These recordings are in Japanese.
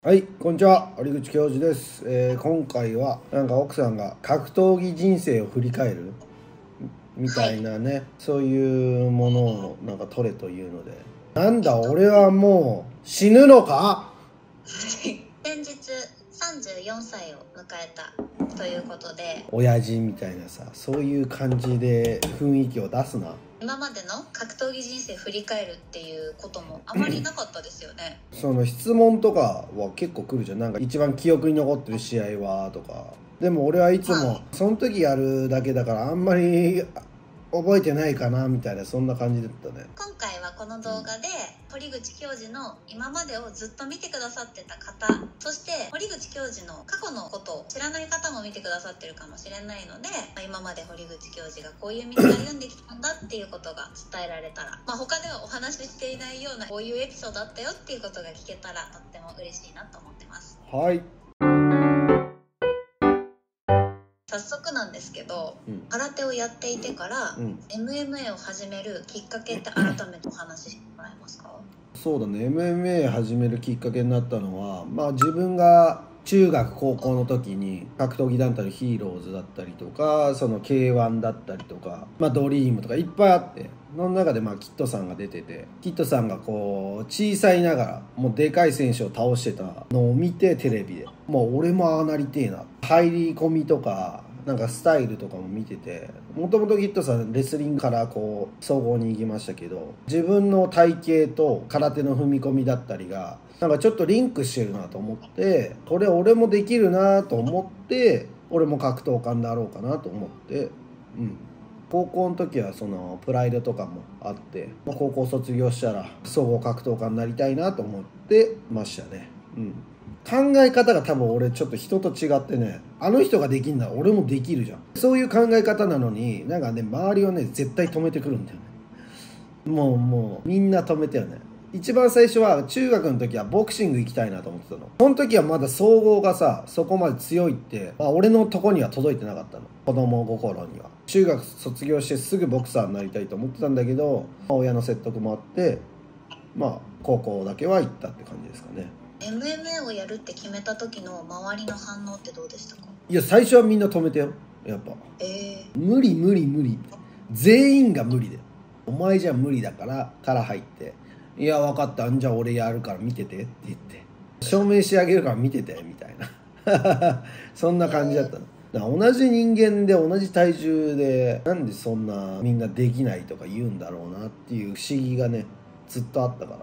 はい、こんにちは。有口教授です。えー今回は、なんか奥さんが格闘技人生を振り返る？みたいなね、そういうものをなんか撮れというので。なんだ、俺はもう死ぬのか？先日34歳を迎えたということで親父みたいなさ、そういう感じで雰囲気を出すな。今までの格闘技人生振り返るっていうこともあまりなかったですよねその質問とかは結構来るじゃん。なんか一番記憶に残ってる試合はとか。でも俺はいつもはいその時やるだけだからあんまり覚えてないかなみたいなそんな感じだったね。今回はこの動画で堀口教授の今までをずっと見てくださってた方そして堀口教授の過去のことを知らない方も見てくださってるかもしれないので、まあ今まで堀口教授がこういう道を歩んできたんだっていうことが伝えられたら、まあ、他ではお話ししていないようなこういうエピソードあったよっていうことが聞けたらとっても嬉しいなと思ってますはい。早速なんですけどうん。空手をやっていてから、うん。MMA を始めるきっかけって改めてお話ししてもらえますか？そうだね。MMA 始めるきっかけになったのはまあ自分が中学高校の時に格闘技団体のヒーローズだったりとかその k 1だったりとか、まあ、ドリームとかいっぱいあってその中でまあキッドさんが出ててキッドさんがこう小さいながらもうでかい選手を倒してたのを見てテレビで。もう俺もああなりてえな。入り込みとかなんかスタイルとかも見ててもともとキッドさんレスリングからこう総合に行きましたけど自分の体型と空手の踏み込みだったりがなんかちょっとリンクしてるなと思ってこれ俺もできるなと思って俺も格闘家になろうかなと思ってうん。高校の時はそのプライドとかもあってま高校卒業したら総合格闘家になりたいなと思ってましたね。うん。考え方が多分俺ちょっと人と違ってねあの人ができんなら俺もできるじゃん。そういう考え方なのになんかね周りをね絶対止めてくるんだよね。もうもうみんな止めてよね。一番最初は中学の時はボクシング行きたいなと思ってたの。その時はまだ総合がさそこまで強いって、まあ、俺のとこには届いてなかったの。子供心には。中学卒業してすぐボクサーになりたいと思ってたんだけど、まあ親の説得もあってまあ高校だけは行ったって感じですかね。MMA をやるって決めた時の周りの反応ってどうでしたか？いや最初はみんな止めてよやっぱ。え無理無理無理。全員が無理だよお前じゃ無理だからから入って「いや分かった。じゃあ俺やるから見てて」って言って。証明してあげるから見ててみたいな。そんな感じだったの。だから同じ人間で同じ体重でなんでそんなみんなできないとか言うんだろうなっていう不思議がねずっとあったから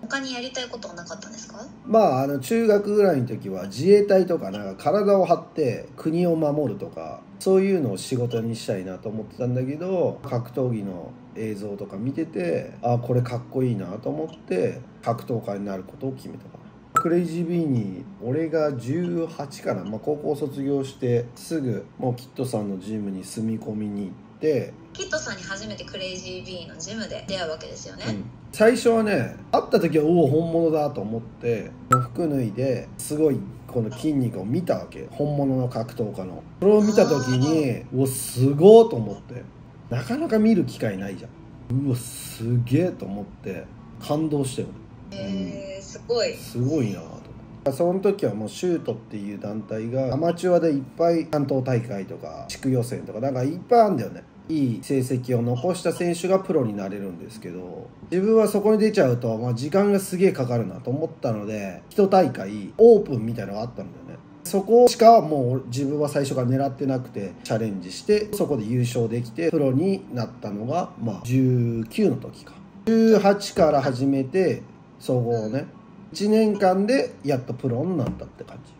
他にやりたいことはなかったんですか？まああの中学ぐらいの時は自衛隊とかなんか体を張って国を守るとかそういうのを仕事にしたいなと思ってたんだけど格闘技の映像とか見ててあこれかっこいいなと思って格闘家になることを決めたかな。クレイジービーに俺が18かな、まあ、高校卒業してすぐもうキッドさんのジムに住み込みに行ってキッドさんに初めてクレイジービーのジムで出会うわけですよね、うん。最初はね会った時はおお本物だと思って服脱いですごいこの筋肉を見たわけ。本物の格闘家の。それを見た時にうわすごいと思って。なかなか見る機会ないじゃん。うわすげえと思って感動したよねへえすごい。すごいなその時はもうシュートっていう団体がアマチュアでいっぱい関東大会とか地区予選とかなんかいっぱいあるんだよねいい成績を残した選手がプロになれるんですけど自分はそこに出ちゃうと、まあ、時間がすげえかかるなと思ったので一大会オープンみたいのがあったんだよね。そこしかもう自分は最初から狙ってなくてチャレンジしてそこで優勝できてプロになったのがまあ19の時か。18から始めて総合をね1年間でやっとプロになったって感じ。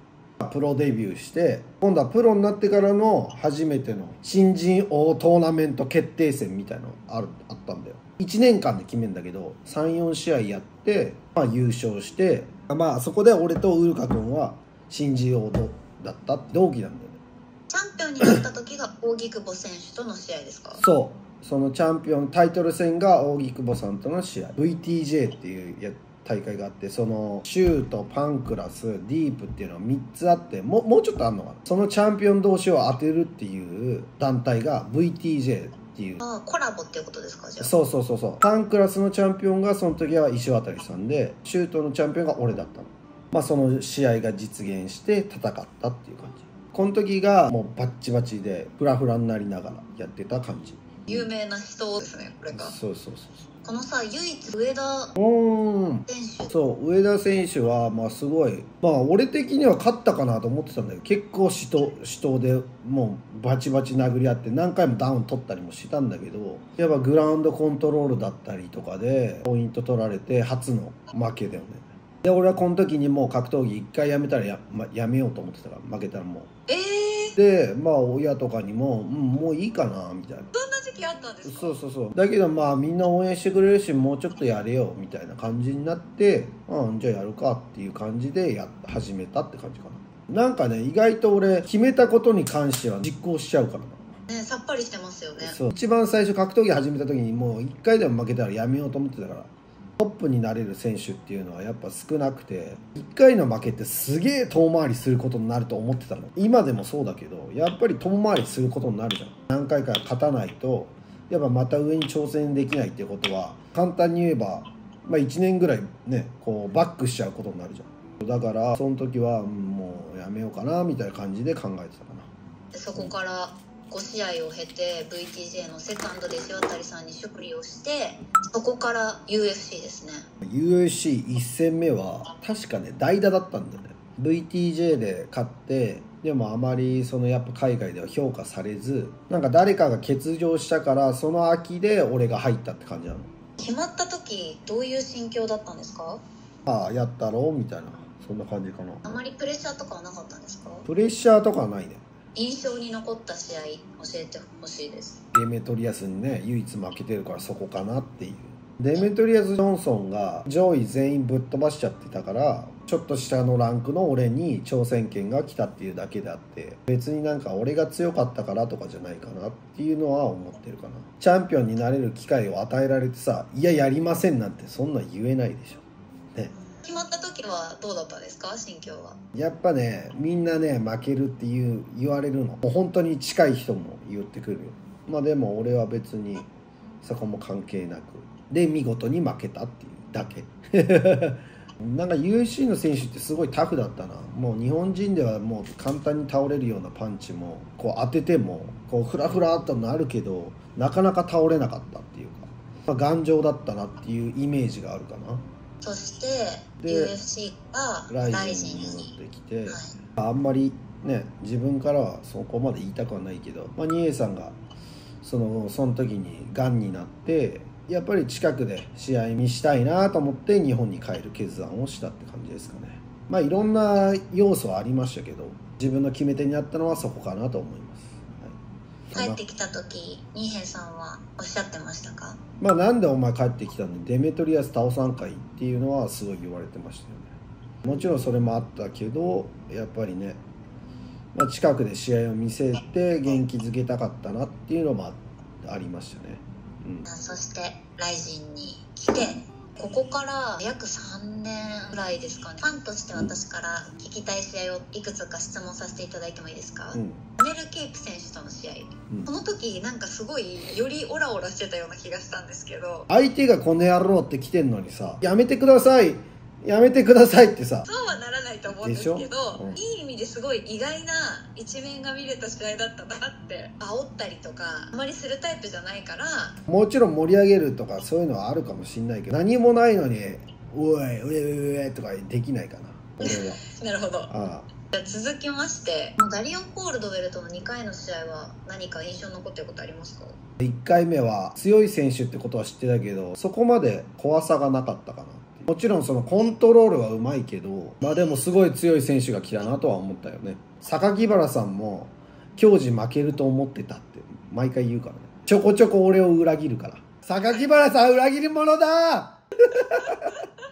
プロデビューして今度はプロになってからの初めての新人王トーナメント決定戦みたいなのあるあったんだよ。1年間で決めるんだけど34試合やって、まあ、優勝してまあそこで俺とウルカ君は新人王だった同期なんだよね。チャンピオンになった時が扇久保選手との試合ですか？そう。そのチャンピオンタイトル戦が扇久保さんとの試合。VTJ っていうや大会があってそのシュートパンクラスディープっていうのが3つあってももうちょっとあるのかな？そのチャンピオン同士を当てるっていう団体が VTJ っていう。ああコラボっていうことですかじゃあ。そうそうそうそう。パンクラスのチャンピオンがその時は石渡さんでシュートのチャンピオンが俺だったの。まあ、その試合が実現して戦ったっていう感じ。この時がもうバッチバチでフラフラになりながらやってた感じ有名な人ですねこれが。そうそうそうこのさ唯一上田選手。そう上田選手はまあすごい。まあ俺的には勝ったかなと思ってたんだけど結構死闘死闘でもうバチバチ殴り合って何回もダウン取ったりもしたんだけどやっぱグラウンドコントロールだったりとかでポイント取られて初の負けだよね。で俺はこの時にもう格闘技1回やめたらや,、ま、やめようと思ってたから負けたらもえうー、でまあ親とかにも、うん、もういいかなみたいなそんな時期あったんですか？そうそうそう。だけどまあみんな応援してくれるしもうちょっとやれよみたいな感じになってうんじゃあやるかっていう感じでやっ始めたって感じかな。なんかね意外と俺決めたことに関しては実行しちゃうからな。ねさっぱりしてますよね。そう。一番最初格闘技始めた時にもう1回でも負けたらやめようと思ってたからトップになれる選手っていうのはやっぱ少なくて1回の負けってすげえ遠回りすることになると思ってたの。今でもそうだけどやっぱり遠回りすることになるじゃん。何回か勝たないとやっぱまた上に挑戦できないっていうことは簡単に言えば、まあ、1年ぐらいねこうバックしちゃうことになるじゃん。だからその時はもうやめようかなみたいな感じで考えてたかな。そこから5試合を経て VTJ のセカンドで石渡さんに勝利をしてそこから UFC ですね。UFC1 戦目は確かね代打だったんだよね。VTJ で勝ってでもあまりそのやっぱ海外では評価されずなんか誰かが欠場したからその秋で俺が入ったって感じなの。決まった時どういう心境だったんですか？ああやったろうみたいな。そんな感じかな。あまりプレッシャーとかはなかったんですか？プレッシャーとかはないね印象に残った試合教えてほしいです。デメトリアスにね唯一負けてるからそこかなっていう。デメトリアス・ジョンソンが上位全員ぶっ飛ばしちゃってたからちょっと下のランクの俺に挑戦権が来たっていうだけであって別になんか俺が強かったからとかじゃないかなっていうのは思ってるかな。チャンピオンになれる機会を与えられてさいややりませんなんてそんな言えないでしょ。決まった時はどうだったですか？心境は。やっぱねみんなね負けるっていう言われるの。もう本当に近い人も言ってくるよ。まあでも俺は別にそこも関係なく。で見事に負けたっていうだけ。なんか UFC の選手ってすごいタフだったな。もう日本人ではもう簡単に倒れるようなパンチもこう当ててもこうフラフラっとなるけどなかなか倒れなかったっていうか、まあ、頑丈だったなっていうイメージがあるかな。そしてで UFC がラライイジンにジンに乗ってきて、はいあんまりね自分からはそこまで言いたくはないけど、まあ、ニエさんがそのその時にがんになってやっぱり近くで試合にしたいなと思って日本に帰る決断をしたって感じですかね。まあいろんな要素はありましたけど自分の決め手になったのはそこかなと思います、はい帰ってきた時ニーヘンさんはおっしゃってましたか？まあなんでお前帰ってきたのにデメトリアス倒さんかいっていうのはすごい言われてましたよね。もちろんそれもあったけどやっぱりね、まあ、近くで試合を見せて元気づけたかったなっていうのもあありましたね、うん、そしてライジンに来てここから約3年ぐらいですかね。ファンとして私から聞きたい試合をいくつか質問させていただいてもいいですか、うん。メルケープ選手との試合。うん。この時なんかすごいよりオラオラしてたような気がしたんですけど。相手がこの野郎って来てんのにさやめてください。やめてくださいってさ。そうはならないと思うんですけどうんいい意味ですごい意外な一面が見れた試合だったなって煽ったりとかあまりするタイプじゃないから。もちろん盛り上げるとかそういうのはあるかもしんないけど何もないのに「おいおいおいおい」とかできないかな。俺は。なるほど。ああ。続きましてダリオン・コールドウェルとの2回の試合は何か印象に残ってることありますか？1回目は強い選手ってことは知ってたけどそこまで怖さがなかったかなもちろんそのコントロールはうまいけどまあでもすごい強い選手が来たなとは思ったよね。榊原さんも矜持負けると思ってたって毎回言うからね。ちょこちょこ俺を裏切るから。榊原さん裏切り者だ！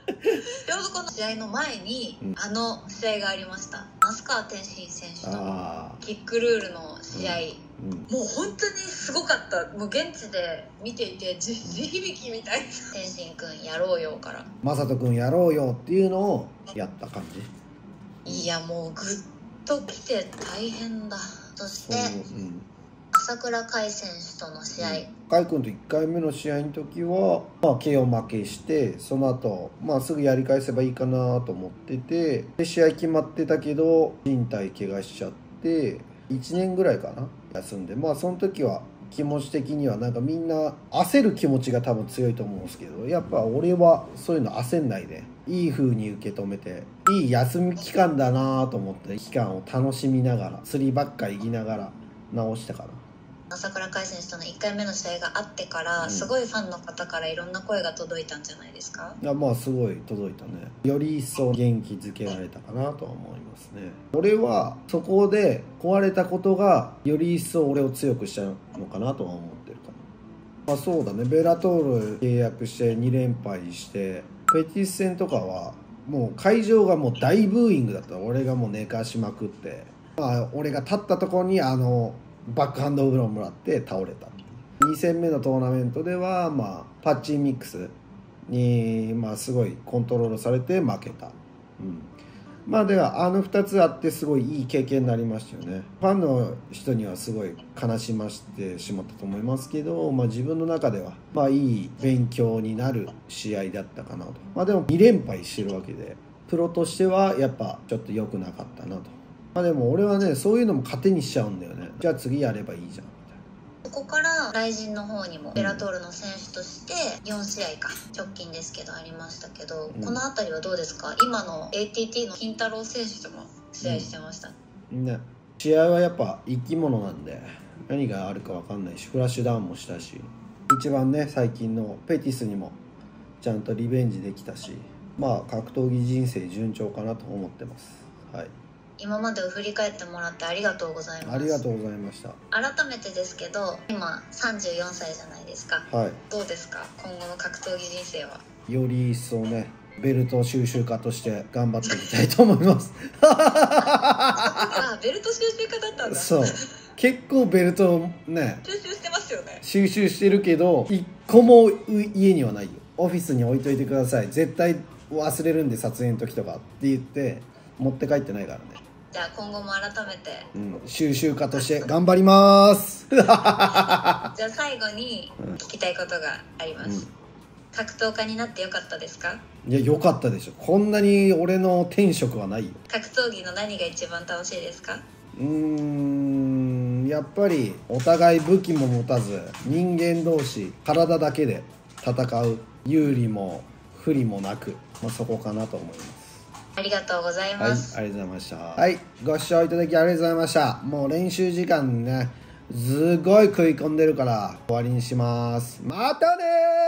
ちょうどこの試合の前に、うん。あの試合がありました。那須川天心選手とああキックルールの試合、うん。もう本当にすごかった。もう現地で見ていて地地響きみたいな。天心くんやろうよから。雅人君やろうよっていうのをやった感じ。いやもうグッときて大変だ。そしてそう、う。ん、朝倉海選手との試合、海君と1回目の試合の時は、まあ、KO 負けしてその後、まあすぐやり返せばいいかなと思っててで試合決まってたけど人体怪我しちゃって1年ぐらいかな休んでまあその時は気持ち的にはなんかみんな焦る気持ちが多分強いと思うんですけどやっぱ俺はそういうの焦んないで。いい風に受け止めていい休み期間だなと思って期間を楽しみながら釣りばっか行きながら直したから。朝倉海選手との1回目の試合があってから、うん。すごいファンの方からいろんな声が届いたんじゃないですか？いやまあすごい届いたね。より一層元気づけられたかなとは思いますね。俺はそこで壊れたことがより一層俺を強くしたのかなとは思ってるかなまあそうだね。ベラトール契約して2連敗してペティス戦とかはもう会場がもう大ブーイングだった。俺がもう寝かしまくって。まあ俺が立ったところにあのバックハンドブローもらって倒れた2戦目のトーナメントでは、まあ、パッチミックスに、まあ、すごいコントロールされて負けた、うん、まあではあの2つあってすごいいい経験になりましたよね。ファンの人にはすごい悲しましてしまったと思いますけど、まあ、自分の中では、まあ、いい勉強になる試合だったかなと、まあ、でも2連敗してるわけでプロとしてはやっぱちょっと良くなかったなと。まあでも俺はねそういうのも糧にしちゃうんだよね。じゃあ次やればいいじゃん。みたいなそこから雷神の方にもベラトールの選手として4試合か直近ですけどありましたけど、うん。この辺りはどうですか？今の ATT の金太郎選手とも試合してました、ね。試合はやっぱ生き物なんで何があるか分かんないしフラッシュダウンもしたし一番ね最近のペティスにもちゃんとリベンジできたしまあ格闘技人生順調かなと思ってます。はい今までを振り返ってもらってありがとうございます。ありがとうございました。改めてですけど今34歳じゃないですか？はどうですか？今後の格闘技人生は。いより一層ねベルト収集家として頑張っていきたいと思います。あベルト収集家だったんだ。そう。結構ベルトね収集してますよね。収集してるけど一個も家にはないよ。オフィスに置いといてください。絶対忘れるんで撮影の時とかって言って持って帰ってないからね、じゃあ今後も改めて。うん、収集家として頑張ります。じゃあ最後にうん聞きたいことがあります、格闘家になってよかったですか？いやよかったでしょ。こんなに俺の天職はないよ。格闘技の何が一番楽しいですか？うーん。やっぱりお互い武器も持たず人間同士体だけで戦う有利も不利もなく、まあ、そこかなと思いますありがとうございはい、あります、がとうございました。はい、ご視聴いただきありがとうございました。もう練習時間ね、すごい食い込んでるから終わりにします。またねー